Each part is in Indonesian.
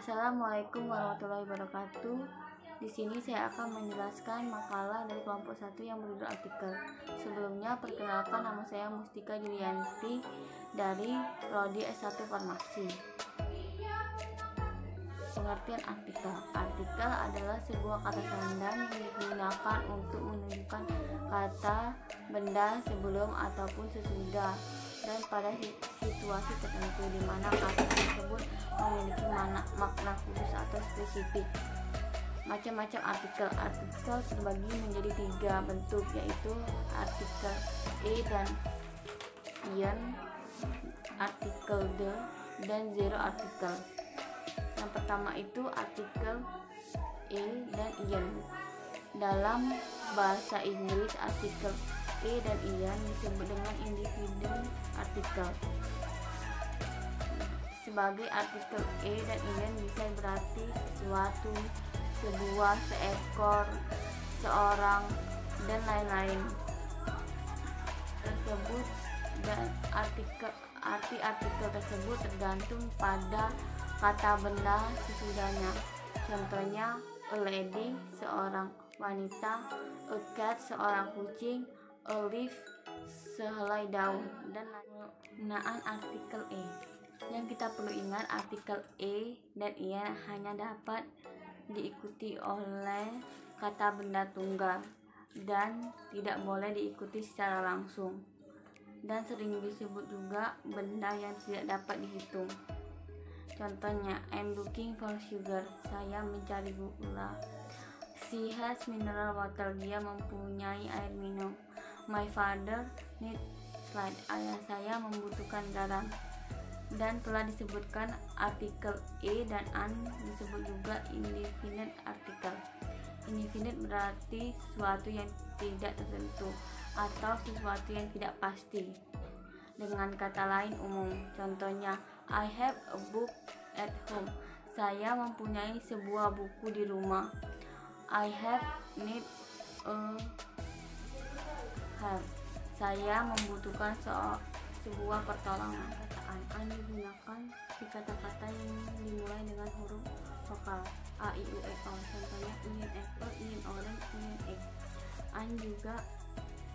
Assalamualaikum warahmatullahi wabarakatuh. Di sini saya akan menjelaskan makalah dari kelompok satu yang berjudul artikel. Sebelumnya perkenalkan nama saya Mustika Julianti dari Prodi S1 Farmasi. Pengertian artikel. Artikel adalah sebuah kata sandang yang digunakan untuk menunjukkan kata benda sebelum ataupun sesudah dan pada situasi tertentu di mana kata mana, makna khusus atau spesifik. Macam-macam artikel. Artikel terbagi menjadi tiga bentuk yaitu artikel e dan ian, artikel the, dan zero artikel. Yang pertama itu artikel e dan ian. Dalam bahasa Inggris artikel E dan Ian disebut dengan individu artikel. Sebagai artikel E dan Ian bisa berarti sesuatu, sebuah, seekor, seorang, dan lain-lain. Tersebut dan artikel arti artikel tersebut tergantung pada kata benda sesudahnya. Contohnya, a lady, seorang wanita, a cat, seorang kucing, a leaf sehelai daun dan penggunaan artikel e yang kita perlu ingat artikel e dan ia hanya dapat diikuti oleh kata benda tunggal dan tidak boleh diikuti secara langsung. Dan sering disebut juga benda yang tidak dapat dihitung. Contohnya I'm looking for sugar. Saya mencari gula. She has mineral water. Dia mempunyai air minum. My father need slide. Ayah saya membutuhkan garam. Dan telah disebutkan artikel e dan an disebut juga indefinite artikel. Indefinite berarti sesuatu yang tidak tertentu atau sesuatu yang tidak pasti. Dengan kata lain umum, contohnya I have a book at home. Saya mempunyai sebuah buku di rumah. I have need a have saya membutuhkan se sebuah pertolongan kataan an digunakan di kata-kata yang dimulai dengan huruf vokal. A i u e o. Contohnya ingin apple ingin orange ingin egg an juga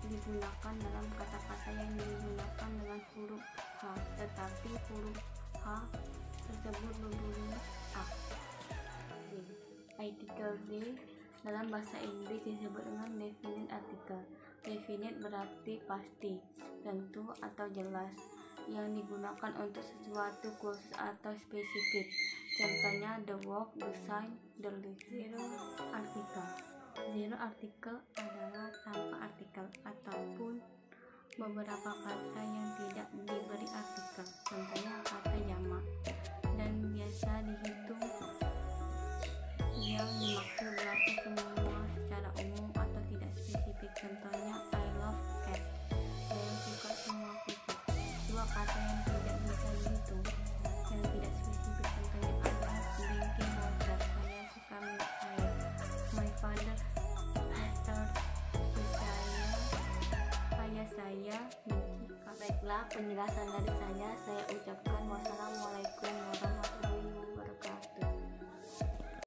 digunakan dalam kata-kata yang digunakan dengan huruf h tetapi huruf h tersebut berbunyi a. Artikel d dalam bahasa Inggris disebut dengan definite article. Definite berarti pasti, tentu atau jelas yang digunakan untuk sesuatu khusus atau spesifik. Contohnya the work, the the list. Zero artikel. Zero artikel adalah tanpa artikel ataupun beberapa kata yang tidak diberi artikel. Baiklah penjelasan dari saya. Saya ucapkan wassalamualaikum warahmatullahi